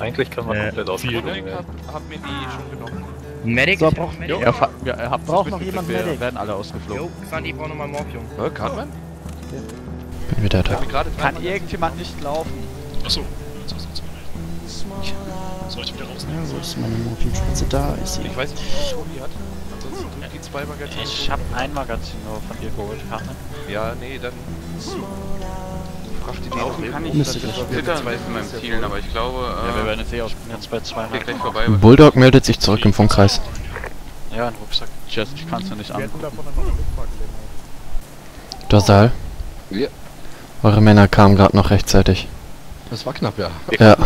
Eigentlich kann man Äh, komplett werden. hat, hat mir die schon genommen. Medic? So, braucht- Medic? Ja, fa- ja, ihr habt Braucht noch jemand mitgekriegt, wir Medic? werden alle ausgeflogen. Jo, Xandi braucht nochmal Morphium. Hä, kann man? Bin wieder da. Kann irgendjemand nicht laufen? Achso. Soll ich wieder raus? Ja, wo ist meine Morphinspritze? Da ist sie. Ich weiß nicht, wie viel Tobi hat. Ansonsten die zwei Magazine. Ich hab ein Magazin nur von dir geholt, Carmen. Ja, nee, dann. Frag die Laufen kann noch ich Müsste wir zittern mit in meinem Zielen, aber ich glaube, Ja, wir äh, werden jetzt eh aus. Ich bin jetzt bei zwei. geht gleich vorbei. Bulldog meldet sich zurück im Funkkreis. Ja, ein Rucksack. Jess, ich kann's dir nicht an. Dorsal. Ja. Eure Männer kamen gerade noch rechtzeitig. Das war knapp, ja. Ja,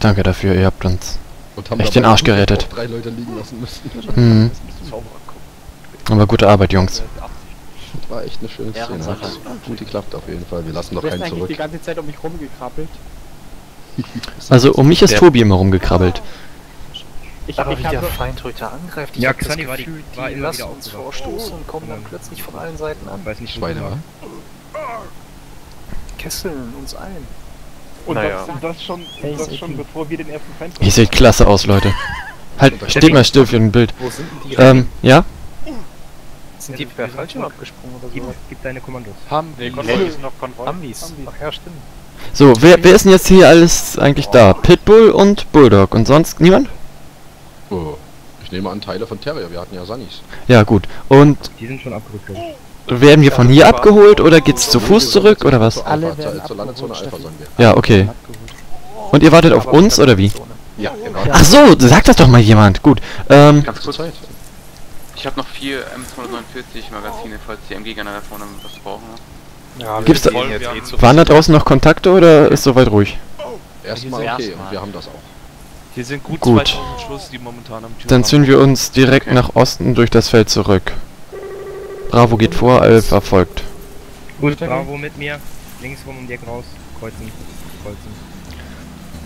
danke dafür, ihr habt uns. Und haben Echt den Arsch gerettet. Drei Leute liegen lassen müssen. Hm, gucken. aber gute Arbeit, Jungs. Das war echt eine schöne Szene. Hat gut geklappt auf jeden Fall. Wir lassen doch keinen zurück. die ganze Zeit um mich rumgekrabbelt. Also um mich ist Der- Tobi immer rumgekrabbelt. Ich, Aber ich wie der habe Feind heute angreift, ich Ja, hab das Xandi war die- Gefühl, war die lassen uns vorstoßen und kommen dann Ja. plötzlich von allen Seiten an. Ich weiß nicht, wo Schweine, war. Kesseln uns ein. Und Naja. das, das schon, Hey, das schon bevor wir den ersten Feind Ihr seht klasse aus, Leute. Halt, steht mal still für ein Bild. Wo sind denn die? Ähm, ja? Sind die per Fallschirm abgesprungen oder so? gib deine Kommandos. Haben Nee, die Konvoi sind noch Konvoi. Ambis. Ach ja, stimmt. So, wer, wer ist denn jetzt hier alles eigentlich da? Pitbull und Bulldog und sonst niemand? Oh. Ich nehme an, Teile von Terrier. Wir hatten ja Sunnies. Ja, gut. Und Die sind schon abgerückt. werden wir von hier abgeholt oder geht's zu Fuß zurück oder was? Alle werden zur, Landezone Alpha, sagen wir. Ja, okay. Und ihr wartet auf uns oder wie? Ja, genau. Ach so, sag das doch mal jemand. Gut. Ähm, Ganz kurz, Zeit. Ich habe noch vier M249 Magazine, falls die MG-Gunner da vorne was brauchen. Ja, Gibt's wir da- jetzt eh zu waren da draußen noch Kontakte oder ist soweit ruhig? Erstmal Erstmal. okay. Und wir haben das auch. Hier sind gut, Gut. 2000 Schuss, die momentan am Tür Dann zünden wir uns direkt Okay. nach Osten durch das Feld zurück. Bravo geht vor, Alpha folgt. Gut, Bravo mit mir. Links rum um Ecke raus. Kreuzen. Kreuzen.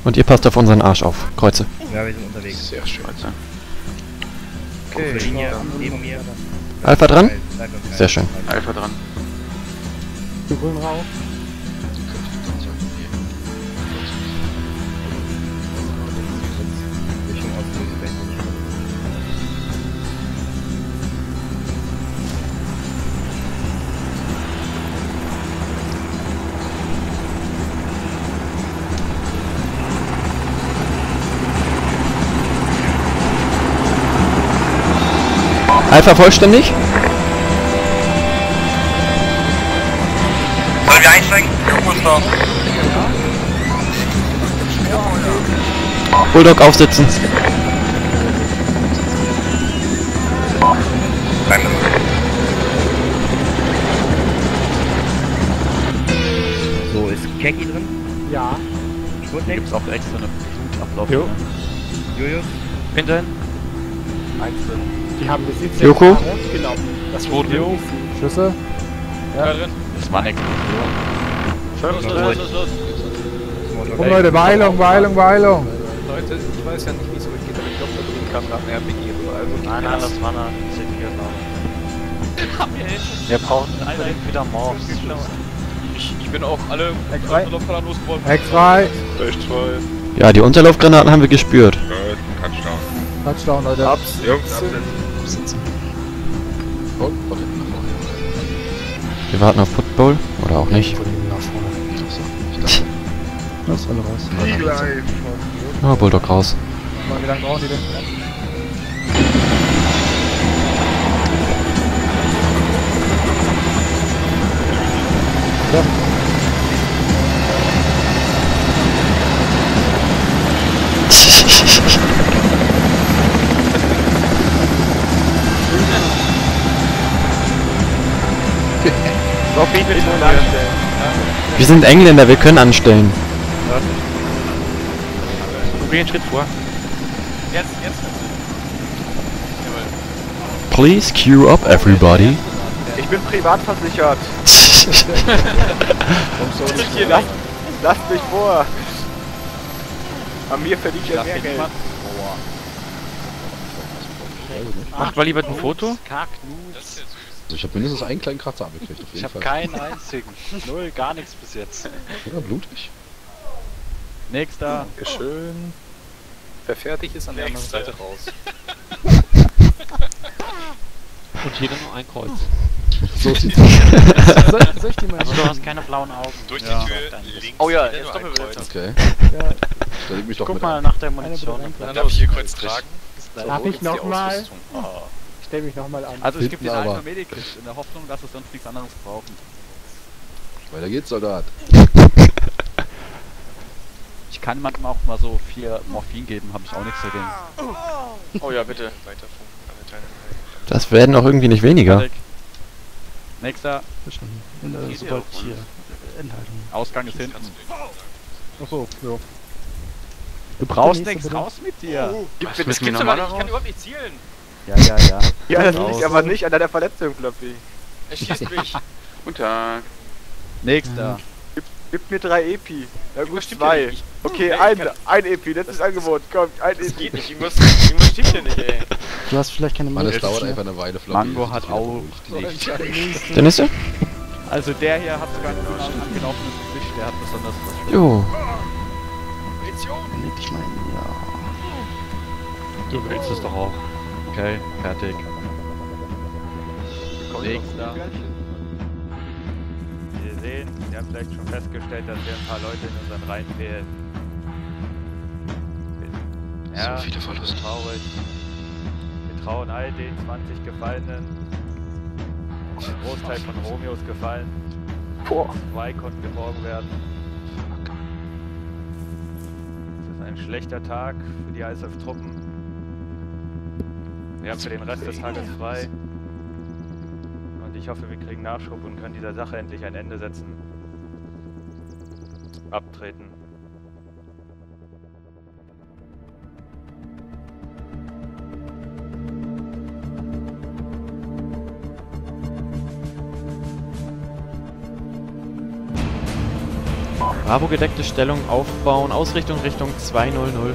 Und ihr passt auf unseren Arsch auf. Kreuze. Ja, wir sind unterwegs. Sehr schön. Kreuze. Okay. Linie neben mir. Alpha dran? Sehr schön. Alpha dran. Die grün rauf. Alpha vollständig? Sollen wir einsteigen? Bulldog aufsitzen. So, ist Keki drin? Ja. Sputnik? gibt's auch extra eine Blutablauf. Jo. ne? Julius? Hinterhin? Einzeln. Die haben Besitz. Joko? Genau. Das wird Schüsse. Ja. drin. Das war eine Explosion. Los, los, los, los, los. Komm Leute, Beeilung, Beeilung, Beeilung. Leute, ich weiß ja nicht, wie es euch geht, aber ich glaube, da drin kam nach einem RPG also. Nein, nein, das war eine C4 Wir brauchen unbedingt wieder Morphs. Ich, ich bin auch alle X3. Luftfahrern losgeworden. X3. Recht frei. Ja, die Unterlaufgranaten haben wir gespürt. Touchdown, Leute. Jungs, Und von hinten nach vorne. Wir warten auf Football oder auch nicht. Los, alle raus. Oh, Bulldog raus. Wie lange brauchen die denn? Wir sind Engländer, wir können anstellen. Geh einen Schritt vor. Jetzt, jetzt. Please queue up everybody. Ich bin privat versichert. Hier Lasst, lasst mich vor. An mir verdient ihr mehr Geld. Macht mal lieber ein Foto. Kacknus. Also ich habe mindestens einen kleinen Kratzer abgekriegt, auf Ich habe keinen einzigen. Null, gar nichts bis jetzt. Oder blutig? Nächster. Dankeschön. Wer fertig ist, an der anderen Seite raus. Und jeder nur ein Kreuz. So sieht's soll, soll ich die mal Also du hast keine blauen Augen. Durch Ja. die Tür links. Oh ja, jetzt. Kreuz. Okay. Ja. Stell ich mich doch Guck mit mal nach der Munition. Dann darf ich hier Kreuz tragen. Darf ich noch mal? Oh. Stell mich nochmal an. Also ich gebe aber. einen Medikit in der Hoffnung, dass es sonst nichts anderes brauchen. Weiter geht's, Soldat. Ich kann manchmal auch mal so vier Morphin geben, habe ich auch nichts dagegen. Oh ja, bitte. Weiter. Das werden auch irgendwie nicht weniger. Fertig. Nächster. Sobald hier. Ausgang ist hinten. Achso, ja. Du brauchst nichts, raus mit dir. Das mit mir gibt's nochmal aber nicht, ich kann überhaupt nicht zielen. Ja, ja, ja. Ja, das liegt aber nicht an deiner Verletzung, Fluffy. Er schießt mich. Guten Tag. Nächster. Gib mir drei Epi. Ja gut, zwei. ja. Ich- Okay, ich ein, ein Epi, letztes Angebot. Komm, ein Das Epi. geht nicht, irgendwas, irgendwas stimmt hier nicht, ey. Du hast vielleicht keine Mann, es Möglichkeit. dauert einfach eine Weile, Floppy. Mango hat auch nicht. Der nächste? Also der hier hat sogar ein angelaufenes Gesicht, der hat besonders was. Jo. Ich meine, ja. Du willst es doch auch. Okay, fertig. Nächster. Wir sehen, wir haben vielleicht schon festgestellt, dass hier ein paar Leute in unseren Reihen fehlen. Ja, So viele Verluste. traurig. Wir trauen all den 20 Gefallenen. Ein Großteil von Romeos gefallen. Boah. Zwei konnten geborgen werden. Es ist ein schlechter Tag für die ISF-Truppen. Wir haben für den Rest des Tages frei. Und ich hoffe, wir kriegen Nachschub und können dieser Sache endlich ein Ende setzen. Abtreten. Bravo gedeckte Stellung aufbauen, Ausrichtung Richtung 200.